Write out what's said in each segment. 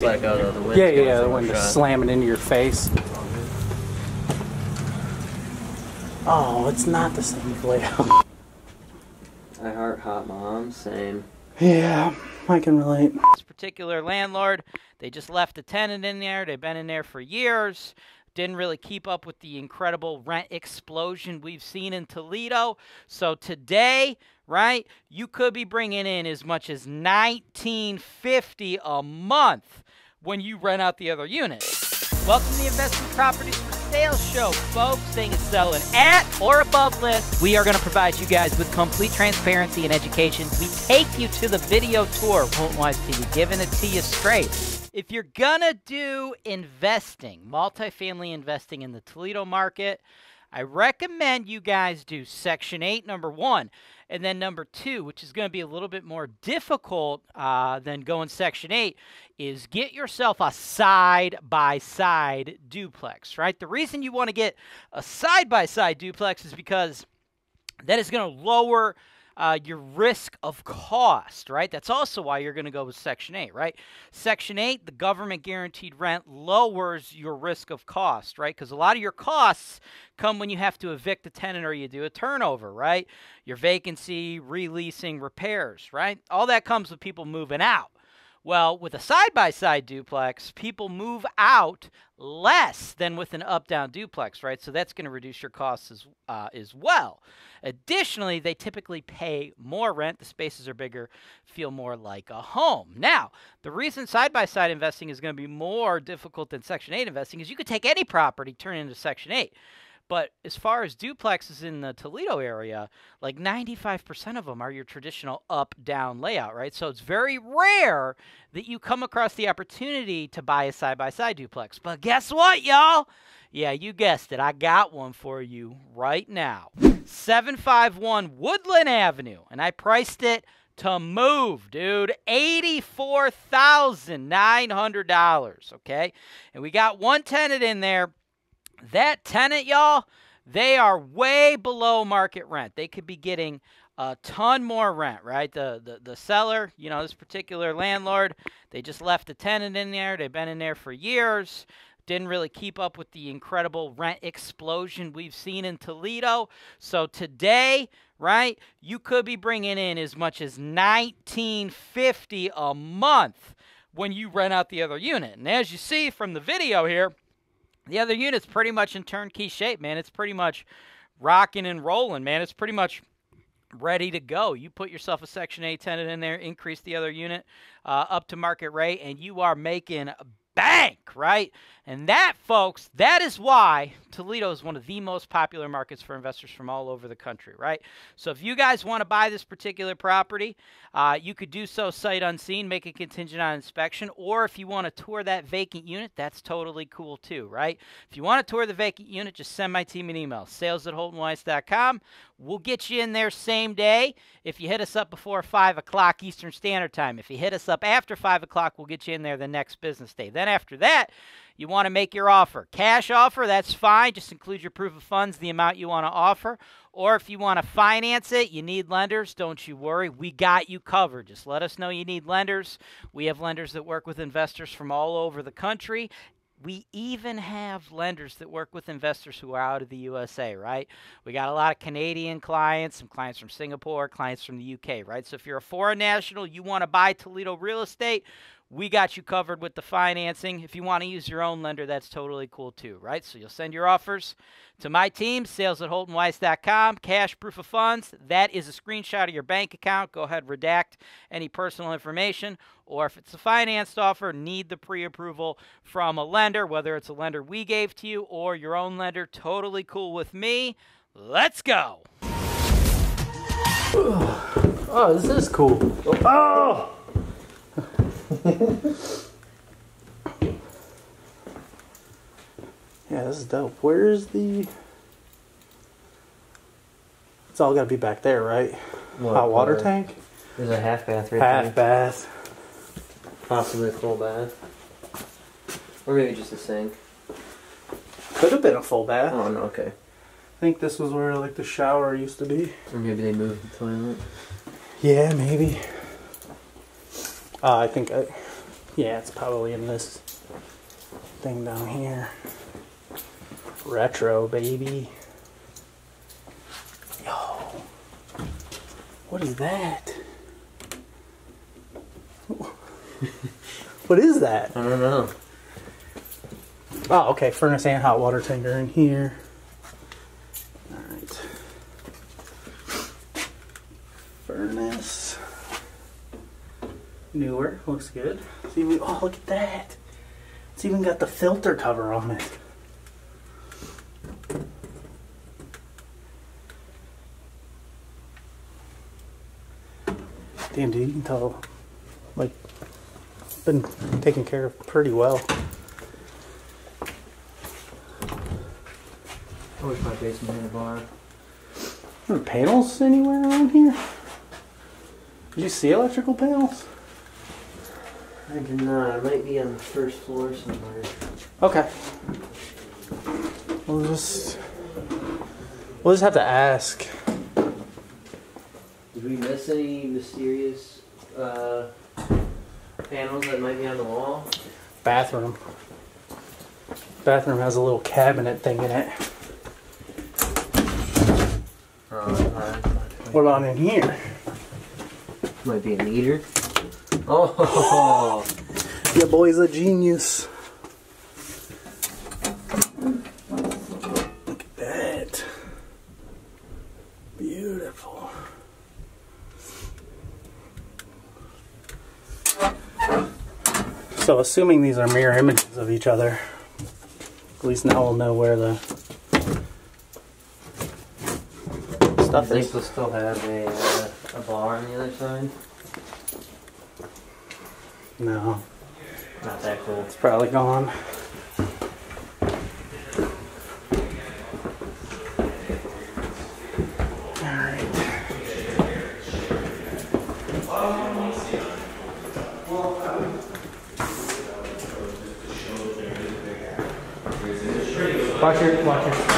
Like out the wind. Yeah, yeah, the wind just slamming into your face. Oh, it's not the same layout. I heart hot mom, same. Yeah, I can relate. This particular landlord, they just left a tenant in there. They've been in there for years. Didn't really keep up with the incredible rent explosion we've seen in Toledo. So today, right, you could be bringing in as much as 1950 a month when you rent out the other unit. Welcome to the Investment Properties for Sale Show, folks. Saying it's selling at or above list. We are going to provide you guys with complete transparency and education. We take you to the video tour. Holton Wise TV, giving it to you straight. If you're gonna do investing, multifamily investing in the Toledo market, I recommend you guys do Section 8, number one. And then number two, which is going to be a little bit more difficult uh, than going Section 8, is get yourself a side by side duplex, right? The reason you want to get a side by side duplex is because that is going to lower uh, your risk of cost, right? That's also why you're going to go with Section 8, right? Section 8, the government guaranteed rent lowers your risk of cost, right? Because a lot of your costs come when you have to evict a tenant or you do a turnover, right? Your vacancy, releasing, repairs, right? All that comes with people moving out. Well, with a side by side duplex, people move out less than with an up down duplex, right? So that's going to reduce your costs as, uh, as well. Additionally, they typically pay more rent. The spaces are bigger, feel more like a home. Now, the reason side by side investing is going to be more difficult than Section 8 investing is you could take any property, turn it into Section 8. But as far as duplexes in the Toledo area, like 95% of them are your traditional up down layout, right? So it's very rare that you come across the opportunity to buy a side by side duplex. But guess what, y'all? Yeah, you guessed it. I got one for you right now. 751 Woodland Avenue, and I priced it to move, dude. $84,900, okay? And we got one tenant in there that tenant, y'all, they are way below market rent. They could be getting a ton more rent, right? The, the the seller, you know, this particular landlord, they just left a tenant in there. They've been in there for years. Didn't really keep up with the incredible rent explosion we've seen in Toledo. So today, right, you could be bringing in as much as 1950 a month when you rent out the other unit. And as you see from the video here, the other unit's pretty much in turnkey shape, man. It's pretty much rocking and rolling, man. It's pretty much ready to go. You put yourself a Section 8 tenant in there, increase the other unit uh, up to market rate, and you are making bank, right? And that, folks, that is why Toledo is one of the most popular markets for investors from all over the country, right? So if you guys want to buy this particular property, uh, you could do so sight unseen, make a contingent on inspection, or if you want to tour that vacant unit, that's totally cool too, right? If you want to tour the vacant unit, just send my team an email, sales at holtonwise.com. We'll get you in there same day. If you hit us up before 5 o'clock Eastern Standard Time, if you hit us up after 5 o'clock, we'll get you in there the next business day. Then after that, you want to make your offer. Cash offer, that's fine. Just include your proof of funds, the amount you want to offer. Or if you want to finance it, you need lenders, don't you worry. We got you covered. Just let us know you need lenders. We have lenders that work with investors from all over the country. We even have lenders that work with investors who are out of the USA, right? We got a lot of Canadian clients, some clients from Singapore, clients from the UK, right? So if you're a foreign national, you want to buy Toledo real estate, we got you covered with the financing. If you want to use your own lender, that's totally cool too, right? So you'll send your offers to my team, sales at holtonwise.com, cash proof of funds. That is a screenshot of your bank account. Go ahead, redact any personal information. Or if it's a financed offer, need the pre approval from a lender, whether it's a lender we gave to you or your own lender. Totally cool with me. Let's go. Oh, this is cool. Oh! yeah, this is dope. Where's the. It's all got to be back there, right? What, Hot water uh, tank? There's a half bath right Half there. bath. Possibly a full bath. Or maybe just a sink. Could have been a full bath. Oh, no, okay. I think this was where like the shower used to be. Or maybe they moved the toilet. Yeah, maybe. Uh, I think I Yeah, it's probably in this thing down here. Retro, baby. Yo. What is that? what is that? I don't know. Oh, okay. Furnace and hot water tank are in here. Alright. Furnace. Newer. Looks good. It's even, oh, look at that. It's even got the filter cover on it. Damn, dude, you can tell, like, it's been taken care of pretty well. I wish my basement had a bar. Are there panels anywhere around here? Did you see electrical panels? I did not. It might be on the first floor somewhere. Okay. We'll just we'll just have to ask. Did we miss any mysterious uh, panels that might be on the wall? Bathroom. Bathroom has a little cabinet thing in it. Oh, What about in here? might be a meter. Oh, Yeah, boy's a genius. Look at that. Beautiful. So, assuming these are mirror images of each other, at least now we'll know where the I stuff think is. we'll still have a, uh, a bar on the other side. No, Not that cool. it's probably gone. Watch your, watch your.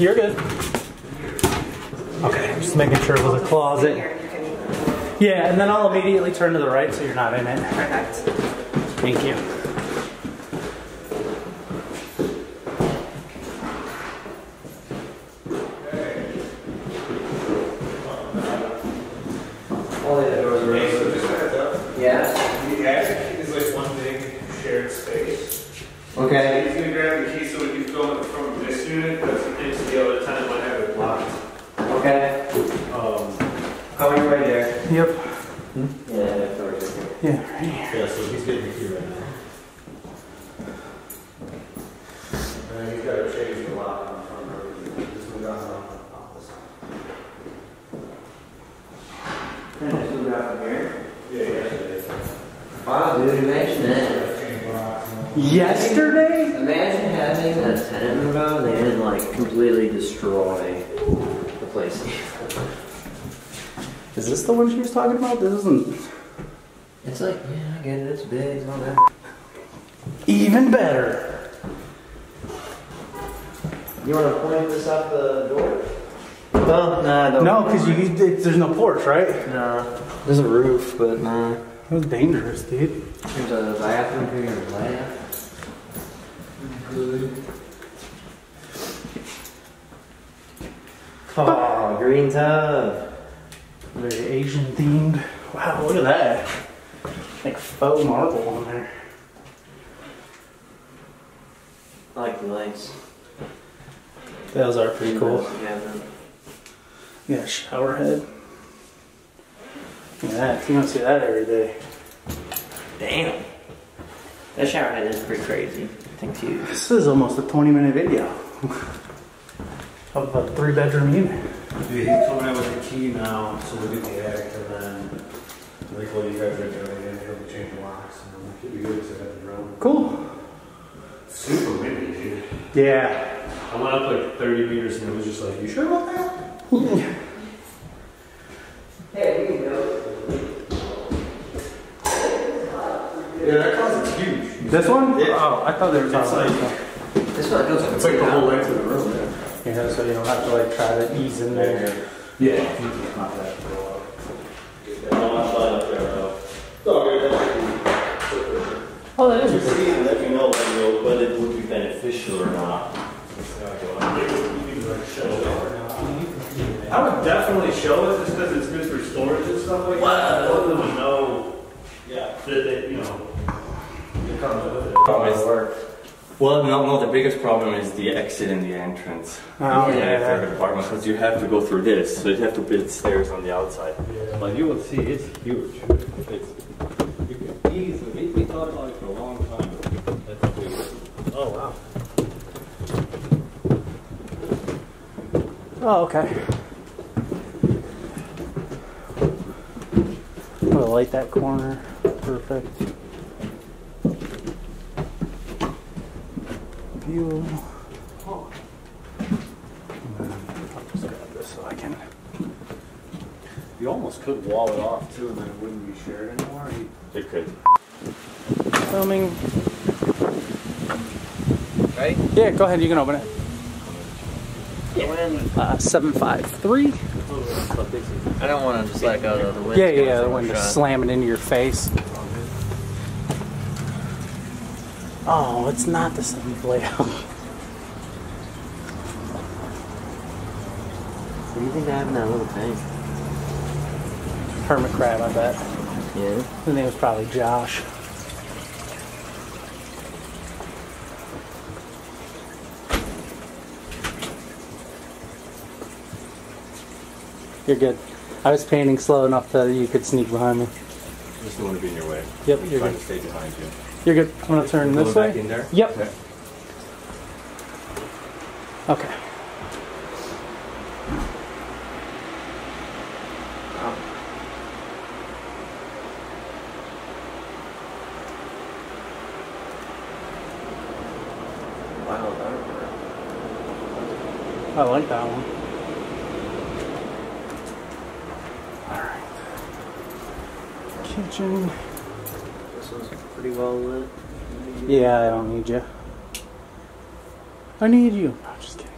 You're good. Okay, just making sure it was a closet. Yeah, and then I'll immediately turn to the right so you're not in it. Perfect. Thank you. All the doors are Okay, so just a heads up, Yeah. the attic is like one big shared space. Okay. He's gonna grab the key so we can film it from this unit, because he thinks the other tenant might have it locked. Okay. Um, Call me right there. Yep. Yeah, that door's right there. Yeah, right here. yeah, so he's getting the key right now. And he's gotta change the lock on the front door. This one got on the office. Can I just move out from here? Yeah, yesterday. Wow, dude, imagine that. The lock. Yesterday? Imagine having a tenant move out and they didn't like completely destroy the place. Is this the one she was talking about? This isn't It's like, yeah, I get it, it's big, it's all that. even better. You want to point this out the door? Well, nah, don't. No, because you it, there's no porch, right? Nah. There's a roof, but nah. That was dangerous, dude. There's a bathroom here and a lab. Good. Oh, green tub. Very Asian themed. Wow, look at that. Like faux marble on there. I like the lights. Those are pretty cool. Yeah, man. Yeah, shower head. Look at that. You don't see that every day. Damn. That shower head is pretty crazy. Thing's huge. This is almost a 20 minute video of a three bedroom unit. Dude, he's coming out with the key now, so we'll get the attic, and then, like, while you guys are doing it, he'll change the locks, and then we'll be good to set the drum. Cool. Super windy, dude. Yeah. I went up like 30 meters and it was just like, you sure about that? Hey, we can go. Yeah, that closet's huge. This one? Yeah. Oh, I thought they were talking It's about like- this one. This one goes It's like the whole length of the room, yeah. You know, so you don't have to like try to ease in there. Yeah, it's not that low. Oh, that You is. see, let me know, you know, whether it would be beneficial or not. I would definitely show it just because it's good for storage and stuff like that. I want them to know Yeah. that they, you know, it comes with it. Problem is- Well, no, no. The biggest problem is the exit and the entrance. Oh, in the yeah. third apartment because you have to go through this, so you have to build stairs on the outside. But you will see, it's huge. It's, you can easily, we, we thought about it for a long time. That's huge. Oh, wow. Oh, okay. I'm gonna light that corner. Perfect. View. I'll just grab this so I can. You almost could wall it off too, and then it wouldn't be shared anymore. You- You could. Filming. Right? Yeah, go ahead. You can open it. Go. Uh, seven five three. I don't want to just let go though. The wind's Yeah, yeah, yeah. The so one much just slamming into your face. Oh, it's not the same layout. What do you think I have in that little tank? Hermit crab, I bet. Yeah. His name was probably Josh. You're good. I was painting slow enough that you could sneak behind me. Just don't want to be in your way. Yep, I'm you're trying good. to stay behind you. You're good. I'm gonna turn this Going back way. in there. Yep. Okay. Wow, that I like that one. Alright. Kitchen. This one's pretty well lit. Yeah, I don't need you. I need you. No, just kidding.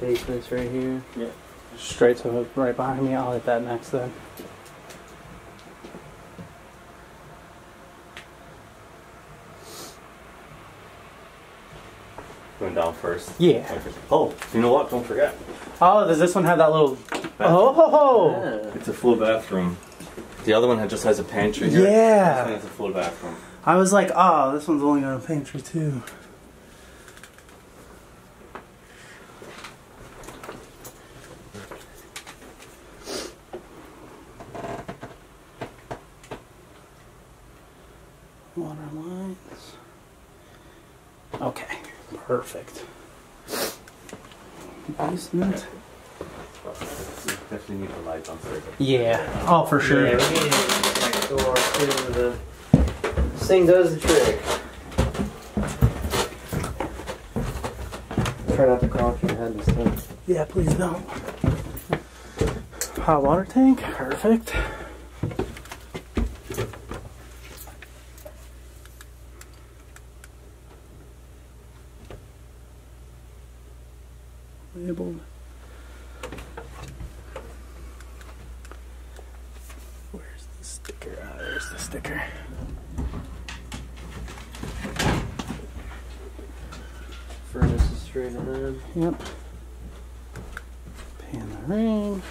Basement's right here. Yeah. Straight to it, right behind me. I'll hit that next then. First. Yeah. Okay. Oh, you know what? Don't forget. Oh, does this one have that little? Oh, ho, ho. Yeah. It's a full bathroom. The other one just has a pantry here. Yeah. This one has a full bathroom. I was like, oh, this one's only got a pantry too. Water lines. Okay, perfect. Basement. You definitely need the light downstairs. Yeah. Oh, for sure. Yeah, we need next door too. The this thing does the trick. Try not to crawl your head and stuff. Yeah, please don't. Hot water tank, perfect. Labeled. Where's the sticker? Ah, there's the sticker. Furnace is straight ahead. Yep. Pan the ring.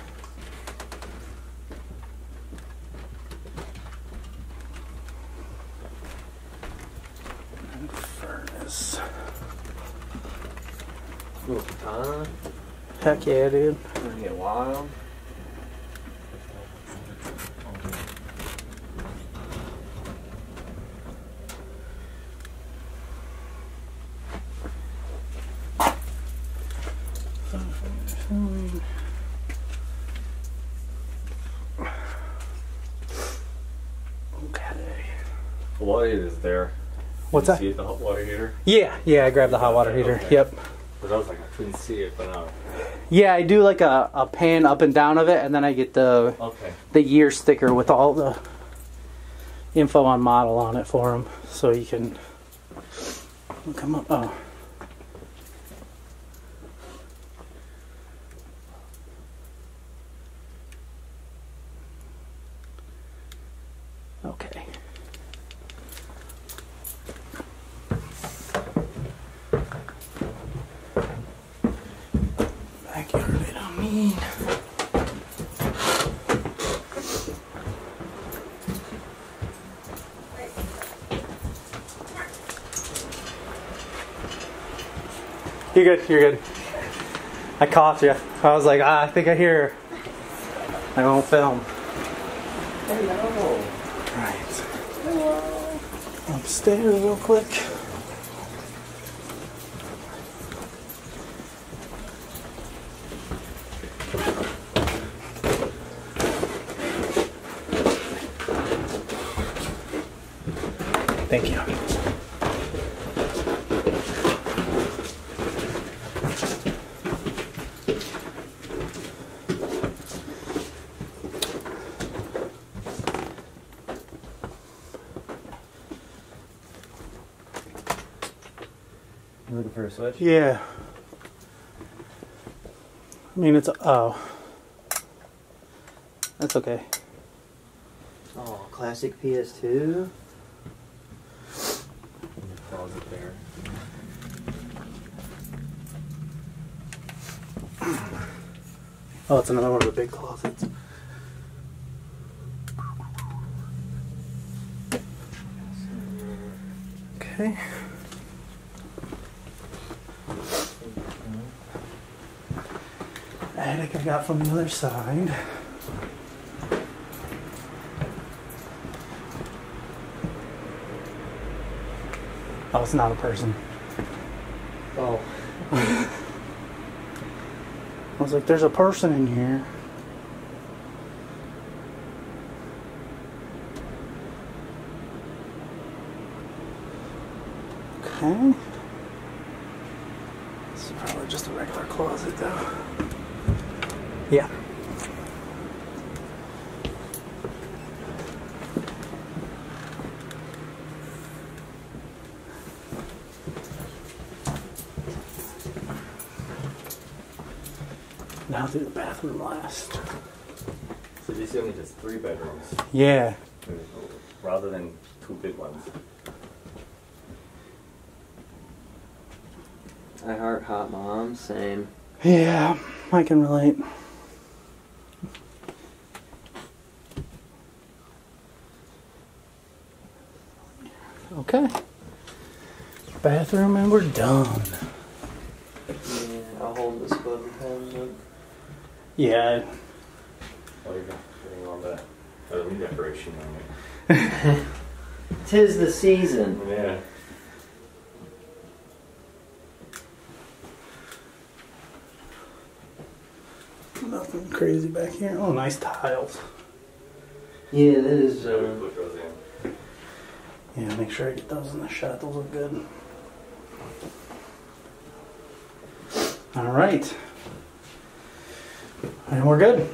And furnace. Little katana. Heck yeah, dude. Gonna get wild. Heater is there. What's that? See the hot water heater? Yeah, yeah, I grabbed the hot water heater. Okay. Yep. But I was like, I couldn't see it, but now. Yeah, I do like a, a pan up and down of it, and then I get the Okay. the year sticker with all the info on model on it for him, so you can look him up. Oh. Okay. Backyard, I. You're good. You're good. I caught you. I was like, ah, I think I hear. her. I won't film. Right. Upstairs, real quick. Thank you. You looking for a switch? Yeah. I mean, it's oh, that's okay. Oh, classic PS2. Closet there. Oh, it's another one of the big closets. Okay. Attic I got from the other side. Oh, it's not a person. Oh, I was like, there's a person in here. Okay. This is probably just a regular closet, though. Yeah. Now do the bathroom last. So this only has three bedrooms Yeah. rather than two big ones. I heart hot mom. Same. Yeah, I can relate. Okay. Bathroom and we're done. Yeah, I'll hold this glove pen. Look. Yeah, Oh, you're getting all that Halloween decoration on it. Tis the season. Yeah. nothing crazy back here. Oh, nice tiles. Yeah, that is. So Uh, put those in. Yeah, make sure I get those in the shot. Those look good. All right. And we're good.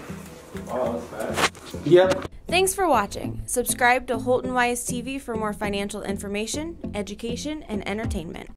Wow, that's bad. Yep. Thanks for watching. Subscribe to Holton Wise TV for more financial information, education, and entertainment.